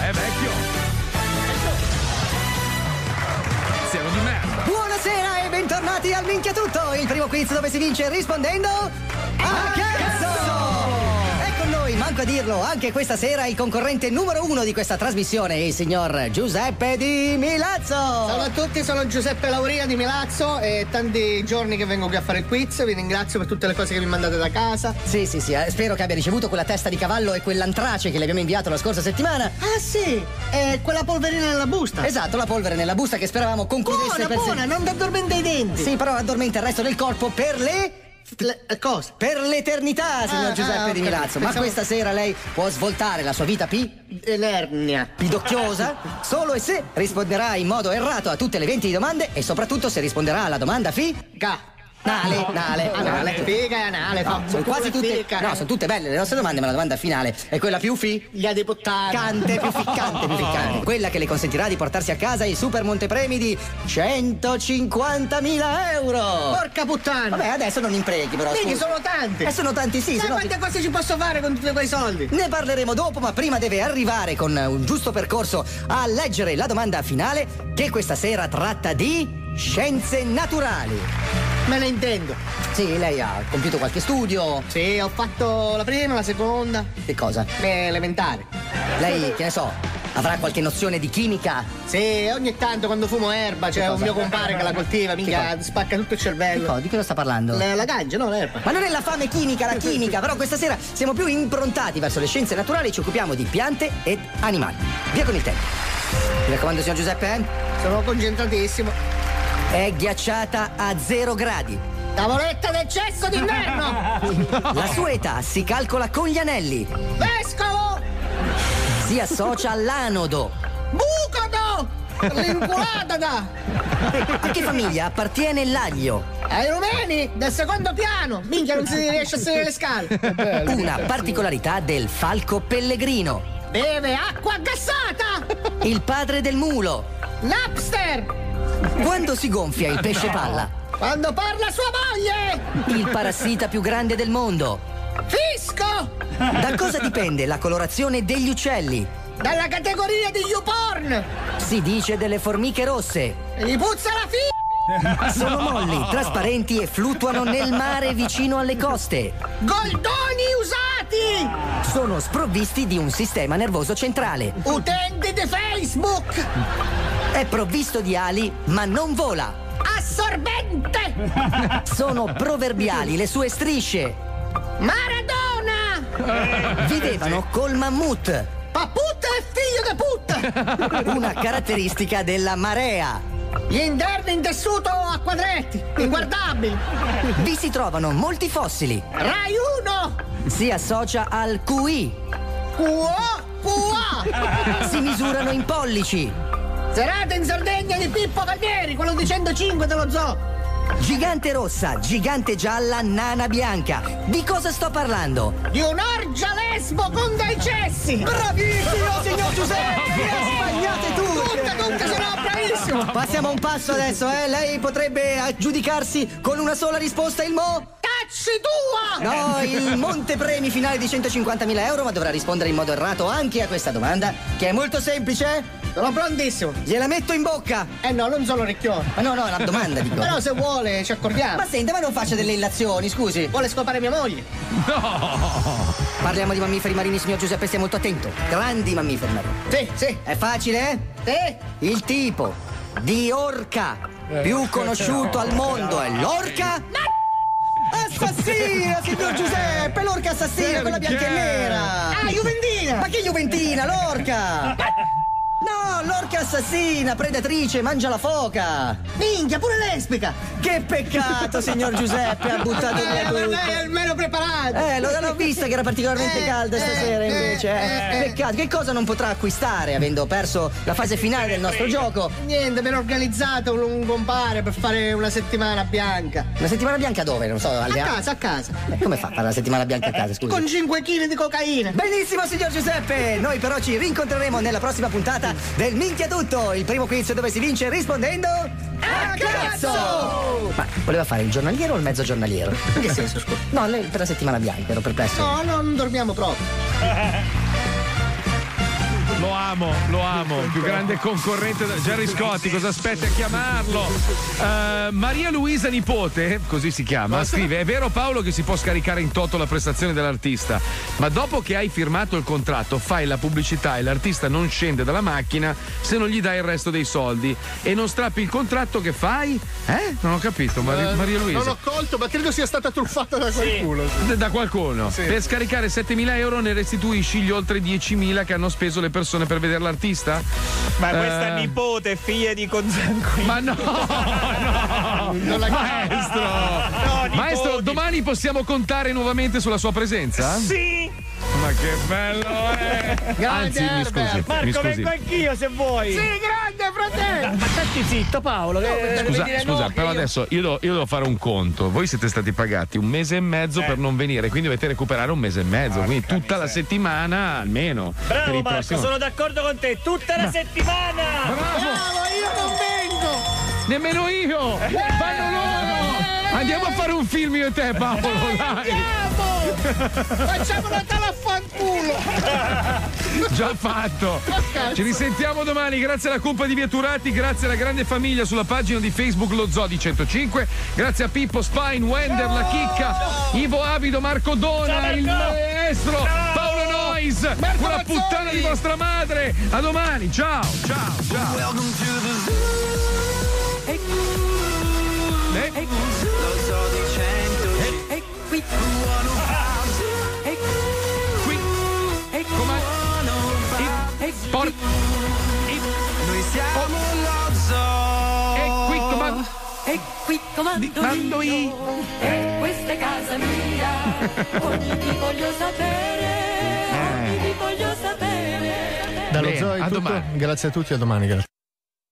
eh, vecchio. Siamo di merda. Buonasera e bentornati al Minchia Tutto, il primo quiz dove si vince rispondendo a cazzo! È manco a dirlo, anche questa sera il concorrente numero uno di questa trasmissione, il signor Giuseppe di Milazzo! Ciao a tutti, sono Giuseppe Lauria di Milazzo e tanti giorni che vengo qui a fare il quiz, vi ringrazio per tutte le cose che mi mandate da casa. Sì, sì, sì, eh, spero che abbia ricevuto quella testa di cavallo e quell'antrace che le abbiamo inviato la scorsa settimana. Ah sì, è quella polverina nella busta. Esatto, la polvere nella busta che speravamo concludesse Buona, per buona, non ti addormenta i denti. Sì, però addormenta il resto del corpo per le Le- cosa? Per l'eternità, signor Ah, Giuseppe ah, di. Milazzo. Ma Pensavo- questa sera lei può svoltare la sua vita pi L'ernia. pidocchiosa solo e se risponderà in modo errato a tutte le 20 domande e soprattutto se risponderà alla domanda fi Ga. Nale, nale, Anale, figa e anale. fa- Sono quasi tutte fica. No, sono tutte belle le nostre domande, ma la domanda finale è quella più fi Gli ha di puttana. Cante, più ficcante, più ficcante. Quella che le consentirà di portarsi a casa il super montepremi di 150.000 euro. Porca puttana. Vabbè, adesso non imprechi, però. Scusa. sono tanti. Eh, sono tanti, sì. Sai sono- quante cose ci posso fare con tutti quei soldi? Ne parleremo dopo, ma prima deve arrivare con un giusto percorso a leggere la domanda finale che questa sera tratta di scienze naturali. Me ne intendo. Sì, lei ha compiuto qualche studio. Sì, ho fatto la prima, la seconda. Che cosa? Le elementari. Lei, che ne so, avrà qualche nozione di chimica? Sì, ogni tanto quando fumo erba c'è un mio compare che la coltiva, cosa? spacca tutto il cervello. co- di cosa sta parlando? La, la ganja, no, l'erba. Ma non è la fame chimica, la chimica, però questa sera siamo più improntati verso le scienze naturali e ci occupiamo di piante ed animali. Via con il tempo. Mi raccomando, signor Giuseppe, eh? Sono concentratissimo. È ghiacciata a zero gradi. Tavoletta del cesso d'inverno! La sua età si calcola con gli anelli. Vescovo! Si associa all'anodo. Bucodo! L'inculata da! A che famiglia appartiene l'aglio? Ai rumeni del secondo piano! Minchia, non si riesce a salire le scale! Una particolarità del falco pellegrino. Beve acqua gassata! Il padre del mulo. Napster! Quando si gonfia il pesce palla? Quando parla sua moglie! Il parassita più grande del mondo. Fisco! Da cosa dipende la colorazione degli uccelli? Dalla categoria di YouPorn! Si dice delle formiche rosse. Gli puzza la fi... Sono molli, trasparenti e fluttuano nel mare vicino alle coste. Goldoni usati! Sono sprovvisti di un sistema nervoso centrale. Utenti di Facebook! È provvisto di ali, ma non vola. Assorbente! Sono proverbiali le sue strisce. Maradona! Vivevano col mammut, Paputta e figlio di putta! una caratteristica della marea. Gli interni in tessuto a quadretti, inguardabili! Vi si trovano molti fossili. Rai 1! Si associa al QI. Qua! Qua! Si misurano in pollici. Serata in Sardegna di Pippo Calmieri, quello di 105 dello zoo! Gigante rossa, gigante gialla, nana bianca. Di cosa sto parlando? Di un'orgia lesbo con dei cessi! Bravissimo, signor Giuseppe! Le ha sbagliate Tutte, tutte! tutte, sono bravissimo! Passiamo a un passo adesso, eh? Lei potrebbe aggiudicarsi con una sola risposta il mo? Tacci tua! No, il montepremi finale di 150.000 euro, ma dovrà rispondere in modo errato anche a questa domanda, che è molto semplice. Sono prontissimo! Gliela metto in bocca. Eh no, non sono orecchione. Ma no, no, è una domanda, dico. Però se vuole ci accordiamo. Ma senta, ma non faccia delle illazioni, scusi. Vuole scopare mia moglie? Parliamo di mammiferi marini, signor Giuseppe, stia molto attento. Grandi mammiferi marini. Sì, sì. È facile, eh? Sì. Il tipo di orca più conosciuto al mondo è l'orca assassina, signor Giuseppe, l'orca assassina, quella bianca e nera. Ah, Juventina! Ma che Juventina, l'orca? No, l'orca assassina, predatrice, mangia la foca. Minchia, pure lesbica! Che peccato, signor Giuseppe, ha buttato via Eh, per tutto. lei è almeno preparato! Eh, l'ho vista che era particolarmente Eh, calda eh, stasera eh, invece. eh. eh, eh. Peccato, che cosa non potrà acquistare avendo perso la fase finale del nostro gioco? Niente, ero organizzato un, un compare per fare una settimana bianca. Una settimana bianca dove? Non so, alle A casa, a casa. Eh, Come fa a fare la settimana bianca a casa, scusi? Con 5 kg di cocaina. Benissimo, signor Giuseppe! Noi però ci rincontreremo nella prossima puntata del Minchia Tutto, il primo quiz dove si vince rispondendo... A cazzo! Ma voleva fare il giornaliero o il mezzo giornaliero? In che senso, scusa? No, lei per la settimana bianca, ero perplesso. No, no, non dormiamo proprio. lo amo, lo amo. Il più grande concorrente da Jerry Scotti, cosa aspetti a chiamarlo? Uh, Maria Luisa Nipote, così si chiama, scrive: È vero Paolo che si può scaricare in toto la prestazione dell'artista, ma dopo che hai firmato il contratto fai la pubblicità e l'artista non scende dalla macchina se non gli dai il resto dei soldi e non strappi il contratto che fai? Eh? Non ho capito, Maria, Eh, Maria Luisa. Non ho colto, ma credo sia stata truffata da qualcuno. sì. Da qualcuno. Sì. Per scaricare 7.000 euro ne restituisci gli oltre 10.000 che hanno speso le persone per vedere l'artista? Ma questa Eh, nipote è figlia di consanguini. Ma no, no! Non la Maestro! No. Maestro, domani possiamo contare nuovamente sulla sua presenza? Sì! Ma che bello è! Grande Anzi, mi Herbert. scusi, mi Marco, scusi. vengo anch'io se vuoi. Sì, grande fratello! Ma stati zitto, Paolo. Che Scusa, scusa, però io- adesso io devo, io devo fare un conto. Voi siete stati pagati un mese e mezzo Eh. per non venire, quindi dovete recuperare un mese e mezzo. quindi tutta la settimana almeno. Bravo Marco, prossimo- sono d'accordo con te. Tutta la settimana! Bravo! Bravo, io non vengo! Nemmeno io! Eh. Vanno loro! Andiamo a fare un film io e te, Paolo, Eh, dai! Andiamo! Facciamo Natale a fanculo! Già fatto! Ci risentiamo domani, grazie alla Coppa di Vieturati, grazie alla grande famiglia sulla pagina di Facebook Lo Zodi 105, grazie a Pippo Spine, Wender, La Chicca, Ivo Avido, Marco Dona, il maestro, Paolo Nois, Marco quella Mazzoli. puttana di vostra madre! A domani, ciao, ciao, ciao! Eh? Qui, E qui comando Mando io, io. e questa è casa mia, ogni ti voglio sapere, ogni ti voglio sapere. Dallo Bene, zoo a tutto. domani. Grazie a tutti, a domani. Grazie.